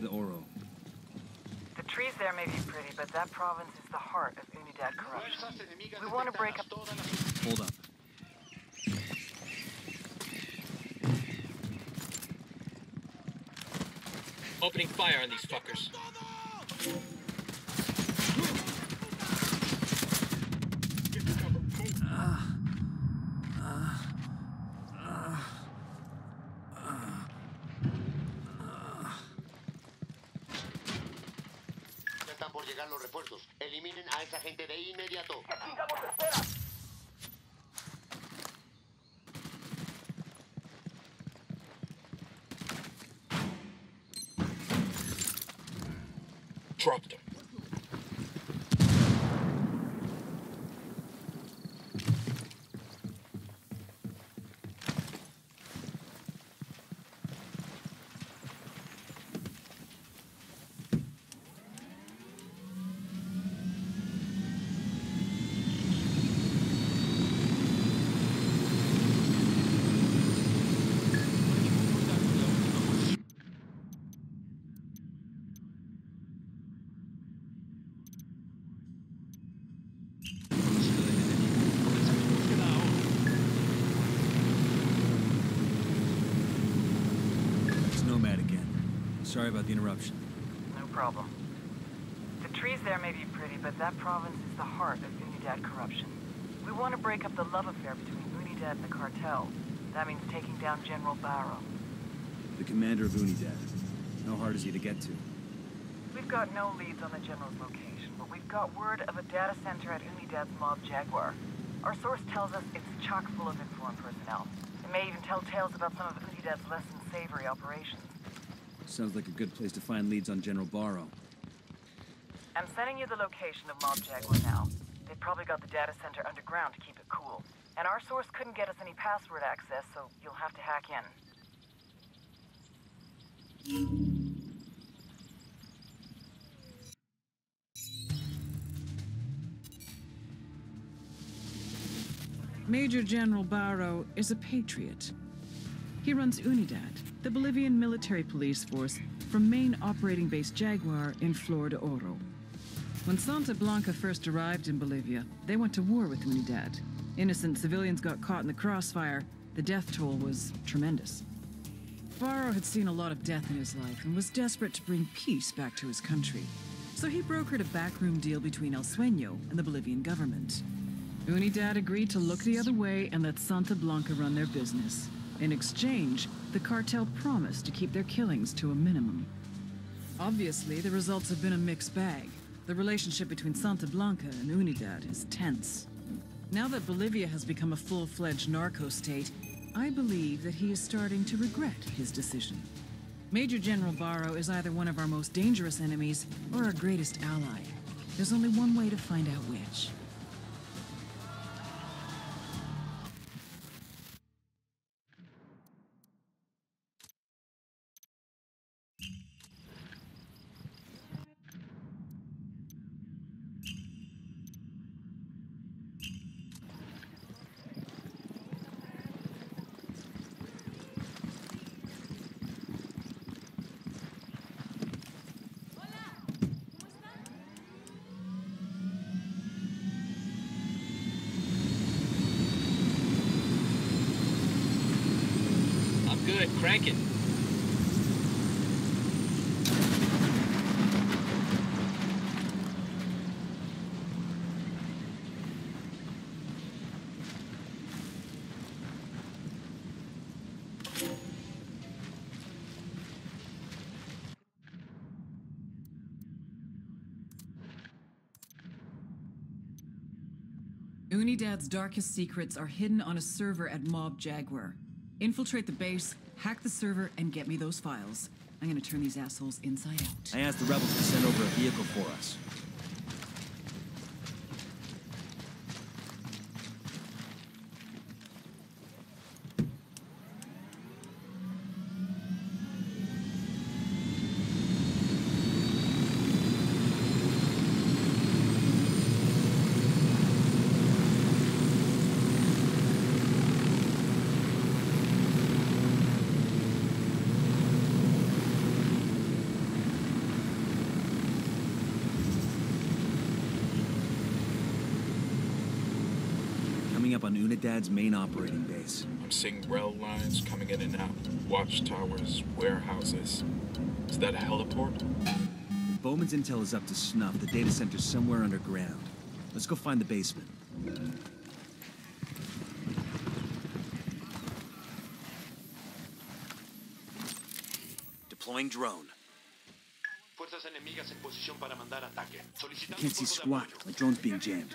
Bowman, we're at Flor de Oro. The trees there may be pretty, but that province is the heart of Unidad corruption. We want to break up... Hold up. Opening fire on these fuckers. Llegar los refuerzos. Eliminen a esa gente de inmediato. Dropped Sorry about the interruption. No problem. The trees there may be pretty, but that province is the heart of Unidad corruption. We want to break up the love affair between Unidad and the cartel. That means taking down General Barrow. The commander of Unidad. How hard is he to get to? We've got no leads on the general's location, but we've got word of a data center at Unidad's Mob Jaguar. Our source tells us it's chock full of informed personnel. It may even tell tales about some of Unidad's less than savory operations. Sounds like a good place to find leads on General Barrow. I'm sending you the location of Mob Jaguar now. They've probably got the data center underground to keep it cool. And our source couldn't get us any password access, so you'll have to hack in. Major General Barrow is a patriot. He runs UNIDAD, the Bolivian military police force from main operating base Jaguar in Flor de Oro. When Santa Blanca first arrived in Bolivia, they went to war with UNIDAD. Innocent civilians got caught in the crossfire. The death toll was tremendous. Barrow had seen a lot of death in his life and was desperate to bring peace back to his country. So he brokered a backroom deal between El Sueño and the Bolivian government. Unidad agreed to look the other way and let Santa Blanca run their business. In exchange, the cartel promised to keep their killings to a minimum. Obviously, the results have been a mixed bag. The relationship between Santa Blanca and Unidad is tense. Now that Bolivia has become a full-fledged narco state, I believe that he is starting to regret his decision. Major General Barrow is either one of our most dangerous enemies or our greatest ally. There's only one way to find out which. I'm good. Crank it. Unidad's darkest secrets are hidden on a server at Mob Jaguar. Infiltrate the base, hack the server, and get me those files. I'm gonna turn these assholes inside out. I asked the rebels to send over a vehicle for us. Up on Unidad's main operating base. I'm seeing rail lines coming in and out, watchtowers, warehouses. Is that a heliport? If Bowman's intel is up to snuff, the data center's somewhere underground. Let's go find the basement. Deploying drone. Fuerzas enemigas en posición para mandar ataque. Solicitando Can't see squat. apoyo. My drone's being jammed.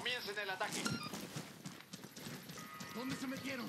Comiencen el ataque. ¿Dónde se metieron?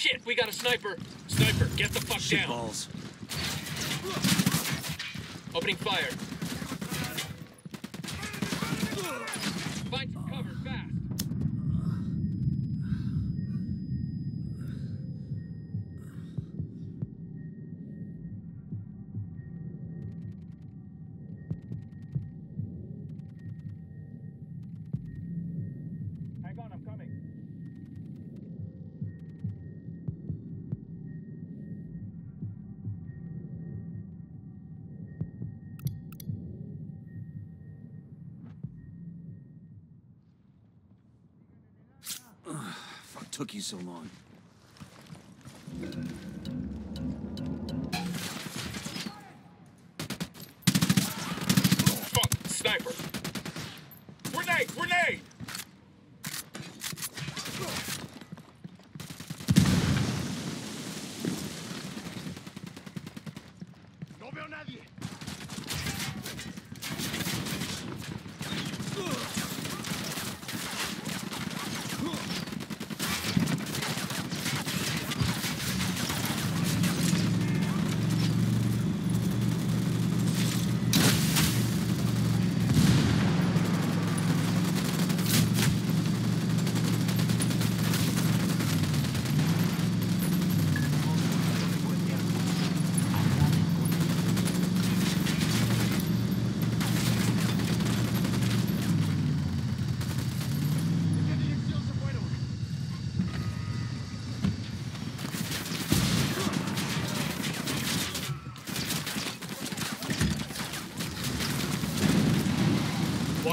Shit, we got a sniper. Sniper, get the fuck Shit down. balls. Opening fire. Took you so long.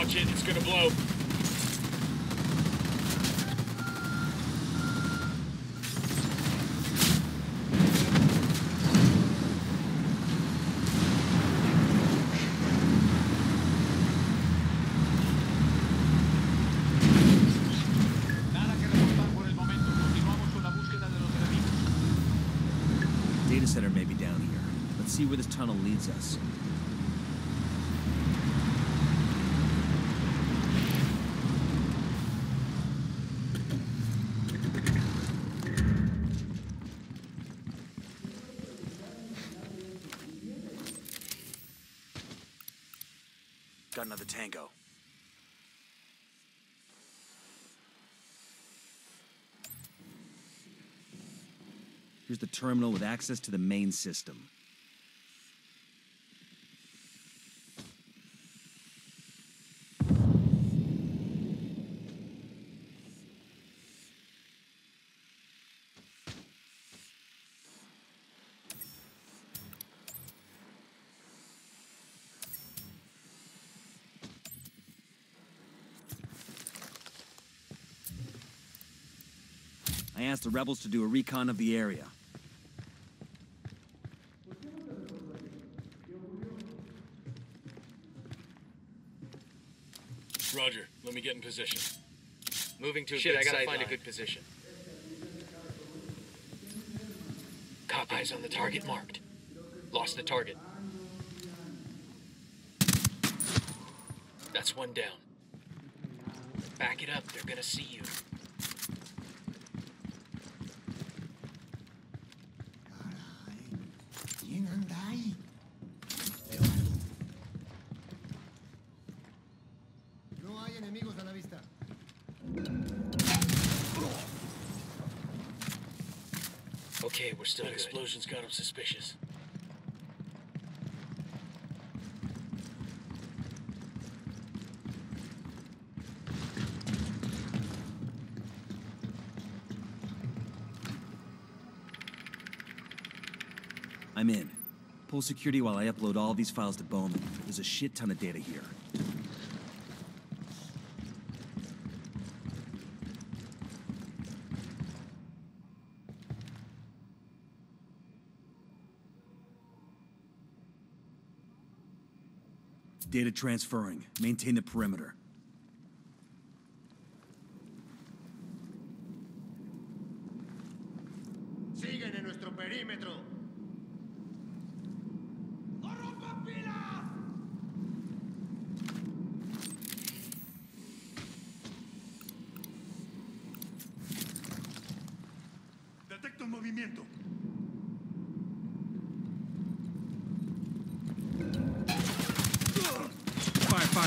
Watch it, it's gonna blow. Nada que reportar por el momento. Continuamos con la búsqueda de los enemigos. Data center may be down here. Let's see where this tunnel leads us. Got another tango. Here's the terminal with access to the main system. Asked the rebels to do a recon of the area. Roger, let me get in position. Moving to a Shit, good I gotta sight find a good position. Cop Eyes on the target marked. Lost the target. That's one down. Back it up, they're gonna see you. That explosion's got him suspicious. I'm in. Pull security while I upload all these files to Bowman. There's a shit ton of data here. Data transferring. Maintain the perimeter. Siguen en nuestro perímetro. Detecto un movimiento. Fire, fire, fire! You with me, man? I'll be right there. Got one. Fucking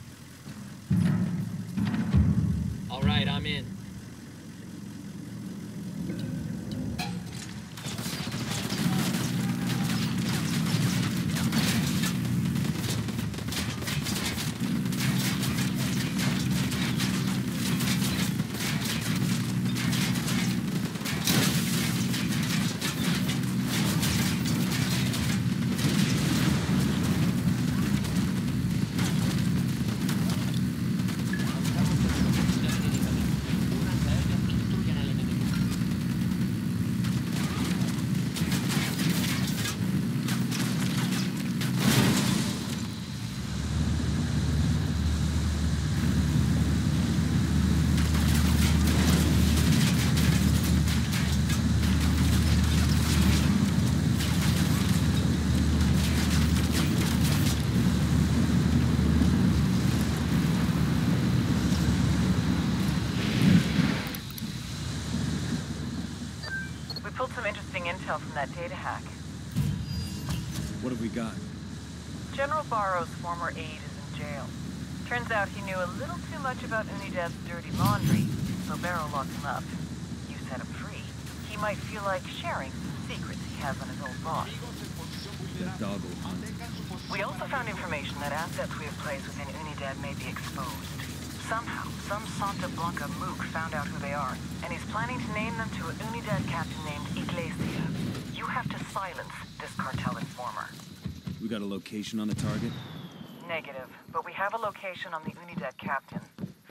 that data hack. What have we got? General Barrow's former aide is in jail. Turns out he knew a little too much about Unidad's dirty laundry, so Barrow locked him up. You set him free. He might feel like sharing some secrets he has on his old boss. That dog will hunt. We also found information that assets we have placed within Unidad may be exposed. Somehow, some Santa Blanca mook found out who they are, and he's planning to name them to a Unidad captain named Iglesia. You have to silence this cartel informer. We got a location on the target? Negative, but we have a location on the Unidad captain.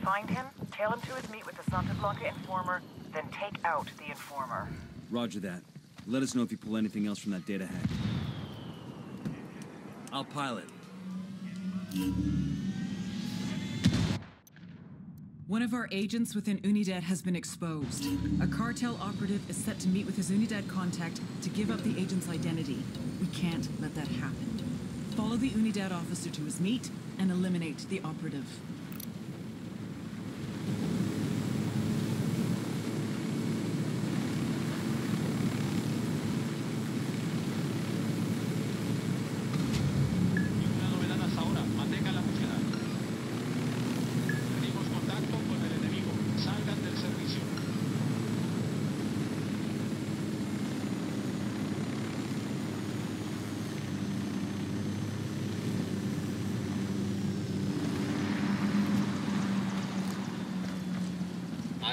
Find him, tail him to his meet with the Santa Blanca informer, then take out the informer. Roger that. Let us know if you pull anything else from that data hack. I'll pilot. One of our agents within Unidad has been exposed. A cartel operative is set to meet with his Unidad contact to give up the agent's identity. We can't let that happen. Follow the Unidad officer to his meet and eliminate the operative.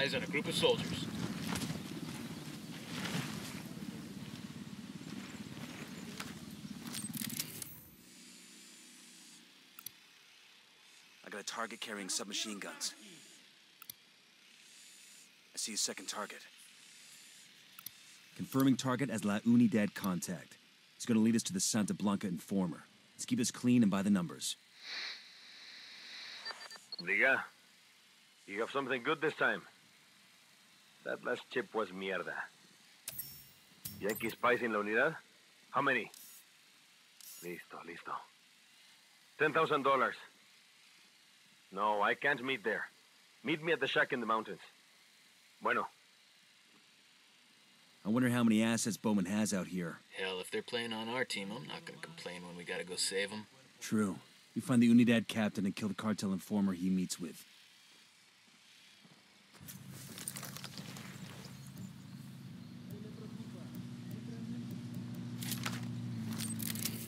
Eyes on a group of soldiers. I got a target carrying submachine guns. I see a second target. Confirming target as La Unidad contact. It's gonna lead us to the Santa Blanca informer. Let's keep this clean and by the numbers. Diga, you have something good this time. That last chip was mierda. Yankee spies in la unidad? How many? Listo, listo. Ten thousand dollars. No, I can't meet there. Meet me at the shack in the mountains. Bueno, I wonder how many assets Bowman has out here. Hell, if they're playing on our team, I'm not gonna complain when we gotta go save them. True. We find the Unidad captain and kill the cartel informer he meets with.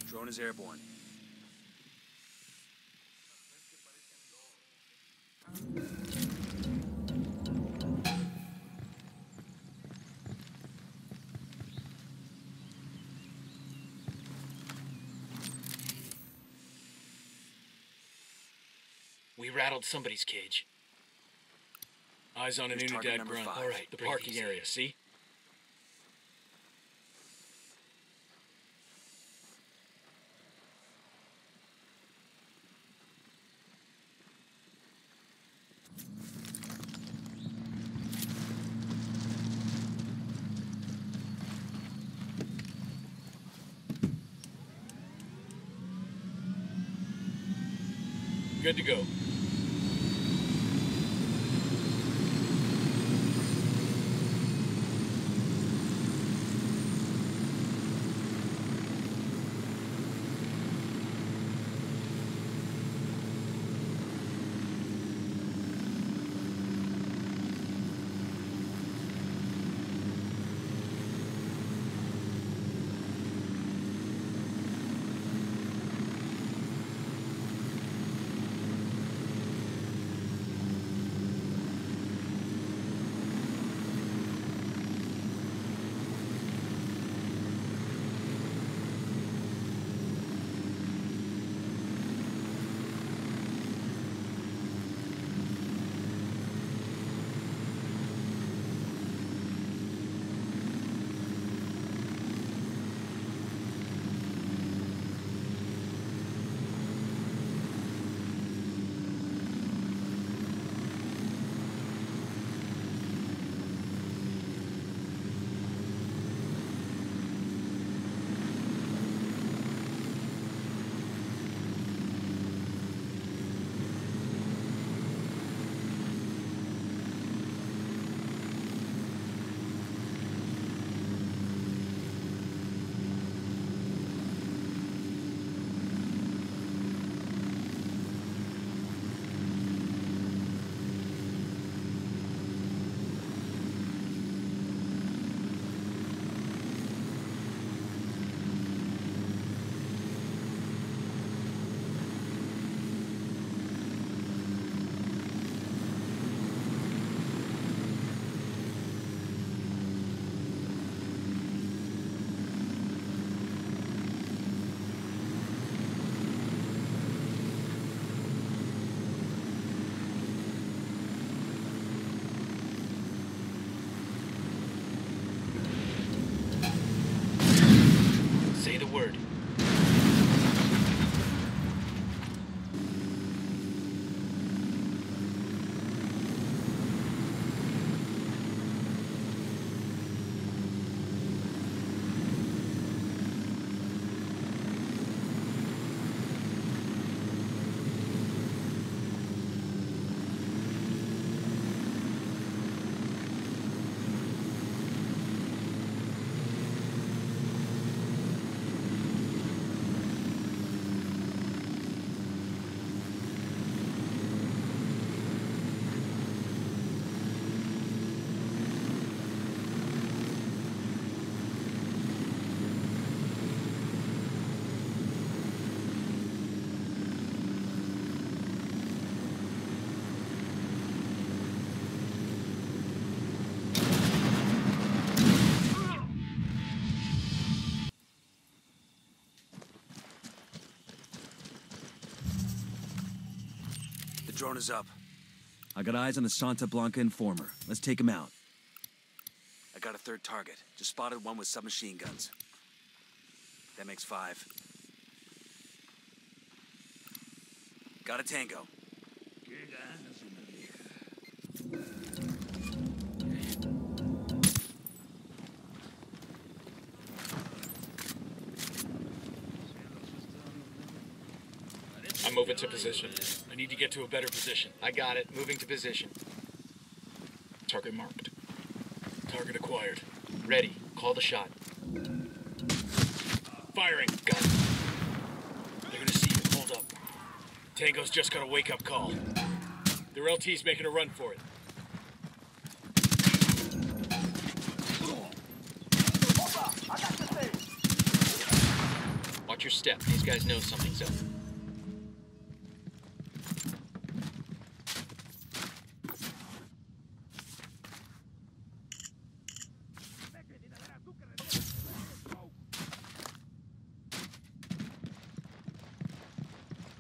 Drone is airborne. We rattled somebody's cage. Eyes on an Here's target Unidad grunt. All right, the parking area, see? Good to go. Drone is up. I got eyes on the Santa Blanca informer. Let's take him out. I got a third target. Just spotted one with submachine guns. That makes five. Got a tango. I'm moving to position. I need to get to a better position. I got it. Moving to position. Target marked. Target acquired. Ready. Call the shot. Firing. They're gonna see you. Hold up. Tango's just got a wake-up call. Their LT's making a run for it. Watch your step. These guys know something's up.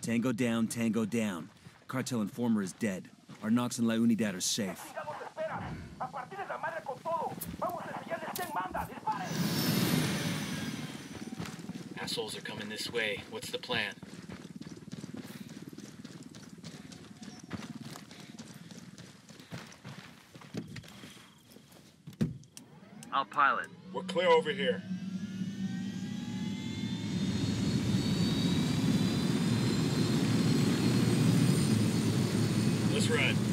Tango down, tango down. Cartel informer is dead. Our NOCs and La Unidad are safe. Assholes are coming this way. What's the plan? I'll pilot. We're clear over here. Let's ride.